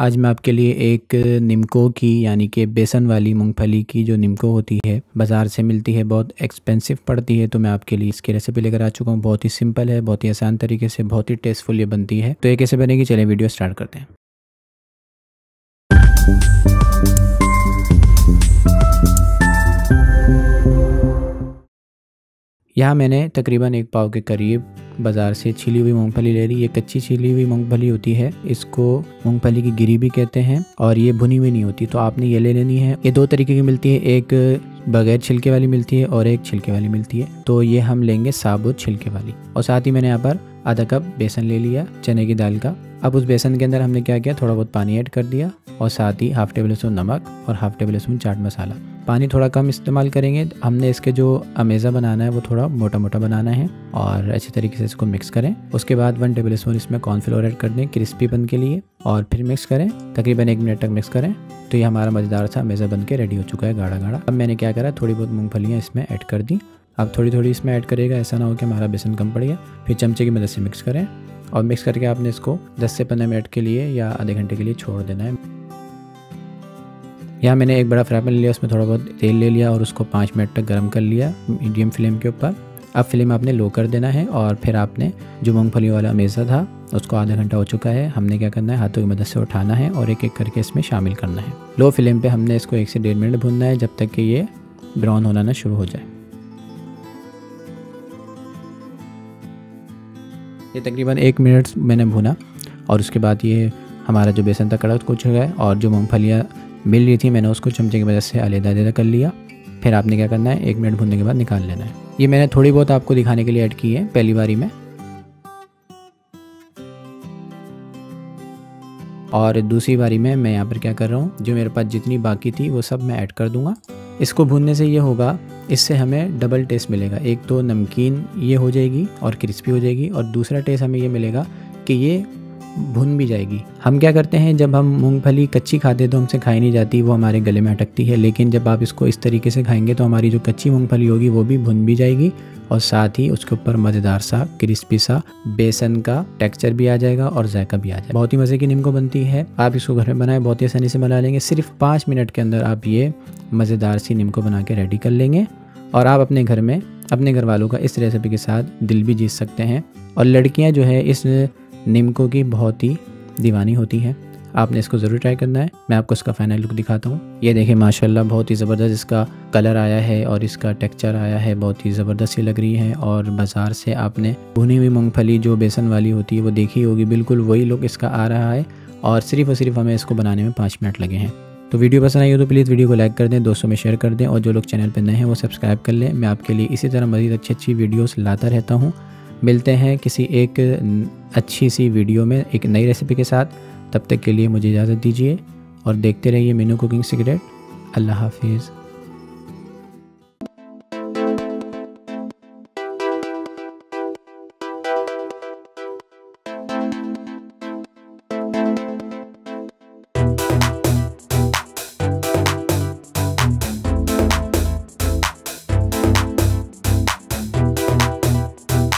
आज मैं आपके लिए एक निमको की, यानी कि बेसन वाली मूंगफली की जो निमको होती है, बाज़ार से मिलती है, बहुत एक्सपेंसिव पड़ती है तो मैं आपके लिए इसकी रेसिपी लेकर आ चुका हूँ। बहुत ही सिंपल है, बहुत ही आसान तरीके से, बहुत ही टेस्टफुल ये बनती है। तो ये कैसे बनेगी चलिए वीडियो स्टार्ट करते हैं। यहाँ मैंने तकरीबन एक पाव के करीब बाज़ार से छिली हुई मूंगफली ले ली ये कच्ची छिली हुई मूंगफली होती है। इसको मूंगफली की गिरी भी कहते हैं और ये भुनी हुई नहीं होती। तो आपने ये ले लेनी है। ये दो तरीके की मिलती है। एक बगैर छिलके वाली मिलती है और एक छिलके वाली मिलती है। तो ये हम लेंगे साबुत छिलके वाली। और साथ ही मैंने यहाँ पर आधा कप बेसन ले लिया चने की दाल का। अब उस बेसन के अंदर हमने क्या किया? थोड़ा बहुत पानी ऐड कर दिया और साथ ही हाफ़ टेबल स्पून नमक और half tablespoon chaat masala. पानी थोड़ा कम इस्तेमाल करेंगे। हमने इसके जो अमेज़ा बनाना है, वो थोड़ा मोटा मोटा बनाना है और अच्छी तरीके से इसको मिक्स करें। उसके बाद वन टेबल स्पून इसमें कॉर्नफ्लोर ऐड कर दें क्रिस्पी बन के लिए और फिर मिक्स करें। तकरीबन एक मिनट तक मिक्स करें तो ये हमारा मज़ेदार सा अमेज़ा बन के रेडी हो चुका है गाढ़ा गाढ़ा अब मैंने क्या करा, थोड़ी बहुत मूँगफलियाँ इसमें ऐड कर दी। अब थोड़ी थोड़ी इसमें ऐड करेगा, ऐसा ना हो कि हमारा बेसन कम पड़ गया। फिर चमचे की मदद से मिक्स करें और मिक्स करके आपने इसको 10 से 15 मिनट के लिए या आधे घंटे के लिए छोड़ देना है। यहाँ मैंने एक बड़ा फ्राई पैन लिया, उसमें थोड़ा बहुत तेल ले लिया और उसको पाँच मिनट तक गर्म कर लिया, मीडियम फ्लेम के ऊपर। अब फ्लेम आपने लो कर देना है और फिर आपने जो मूँगफली वाला मेज़ा था, उसको आधा घंटा हो चुका है। हमने क्या करना है, हाथों की मदद से उठाना है और एक एक करके इसमें शामिल करना है। लो फ्लेम पे हमने इसको एक से डेढ़ मिनट भूनना है, जब तक कि ये ब्राउन होना ना शुरू हो जाए। ये तकरीबन एक मिनट मैंने भुना और उसके बाद ये हमारा जो बेसन था, कड़क हो चुका है और जो मूँगफलियाँ मिल रही थी मैंने उसको चमचे की वजह से अलहदा अलहदा कर लिया। फिर आपने क्या करना है? एक मिनट भूनने के बाद निकाल लेना है। ये मैंने थोड़ी बहुत आपको दिखाने के लिए ऐड की है, पहली बारी में। और दूसरी बारी में मैं यहाँ पर क्या कर रहा हूँ? जो मेरे पास जितनी बाकी थी, वो सब मैं ऐड कर दूँगा। इसको भूनने से ये होगा, इससे हमें डबल टेस्ट मिलेगा। एक तो नमकीन ये हो जाएगी और क्रिस्पी हो जाएगी और दूसरा टेस्ट हमें ये मिलेगा कि ये भुन भी जाएगी। हम क्या करते हैं, जब हम मूंगफली कच्ची खाते तो हमसे खाई नहीं जाती, वो हमारे गले में अटकती है, लेकिन जब आप इसको इस तरीके से खाएँगे तो हमारी जो कच्ची मूंगफली होगी वो भी भुन भी जाएगी और साथ ही उसके ऊपर मज़ेदार सा, क्रिस्पी सा, बेसन का टेक्सचर भी आ जाएगा और जायका भी आ जाएगा। बहुत ही मज़े की नीम को बनती है। आप इसको घर में बनाएँ, बहुत ही आसानी से बना लेंगे। सिर्फ़ पाँच मिनट के अंदर आप ये मज़ेदार सी नीम को बना के रेडी कर लेंगे और आप अपने घर में, अपने घर वालों का इस रेसिपी के साथ दिल भी जीत सकते हैं। और लड़कियाँ जो है इस निमको की बहुत ही दीवानी होती है। आपने इसको ज़रूर ट्राई करना है। मैं आपको इसका फाइनल लुक दिखाता हूँ। ये देखिए, माशाल्लाह, बहुत ही ज़बरदस्त इसका कलर आया है और इसका टेक्सचर आया है, बहुत ही ज़बरदस्त सी लग रही है और बाज़ार से आपने भुनी हुई मूँगफली जो बेसन वाली होती है, वो देखी होगी। बिल्कुल वही लुक इसका आ रहा है और सिर्फ़ और सिर्फ़ हमें इसको बनाने में पाँच मिनट लगे हैं। तो वीडियो पसंद आई हो तो प्लीज़ वीडियो को लाइक कर दें, दोस्तों में शेयर कर दें और जो लोग चैनल पर नए हैं, वो सब्सक्राइब कर लें। मैं आपके लिए इसी तरह मज़ीद अच्छी अच्छी वीडियोज़ लाता रहता हूँ। मिलते हैं किसी एक अच्छी सी वीडियो में, एक नई रेसिपी के साथ। तब तक के लिए मुझे इजाज़त दीजिए और देखते रहिए मीनू कुकिंग सीक्रेट अल्लाह हाफिज़।